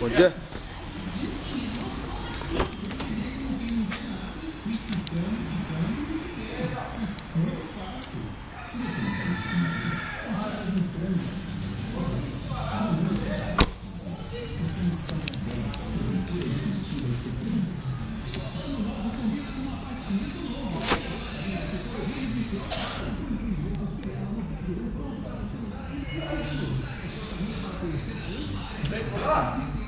Bom dia. Vem, vamos.